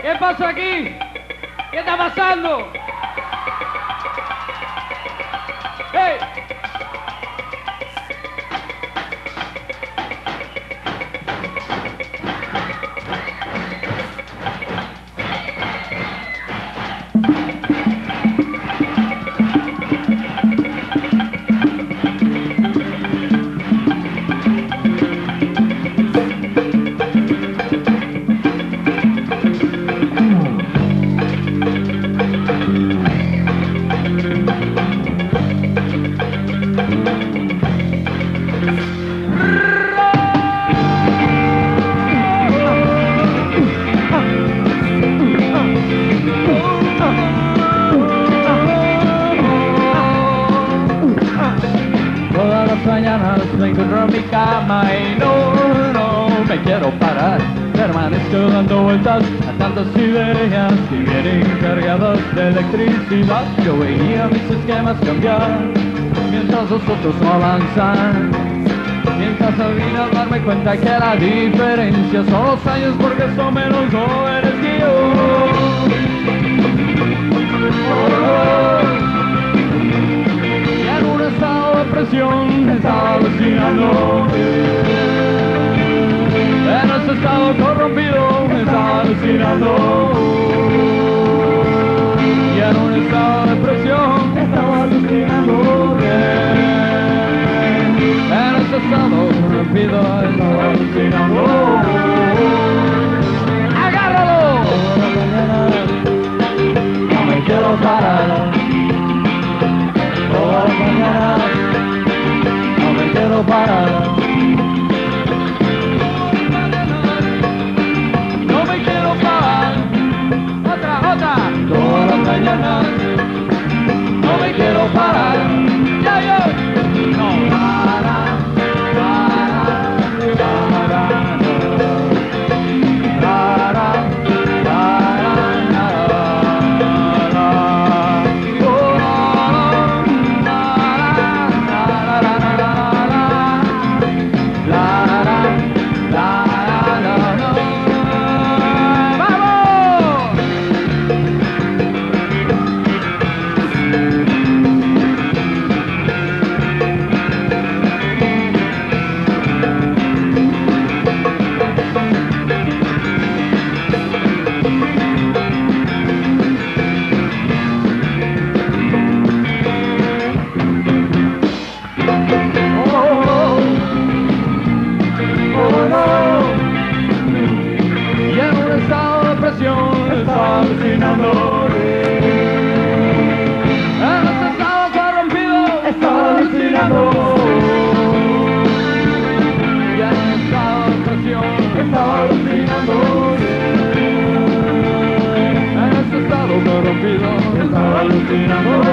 ¿Qué pasa aquí? ¿Qué está pasando? Encuentro en mi cama y no, no me quiero parar. Permanezco dando vueltas a tantas ideas que vienen cargadas de electricidad. Yo veía mis esquemas cambiar mientras los otros no avanzan. Mientras al final darme cuenta que la diferencia son los años porque son menos jóvenes que yo. Y en un estado de presión alucinando. En ese estado corrompido estaba alucinando. de.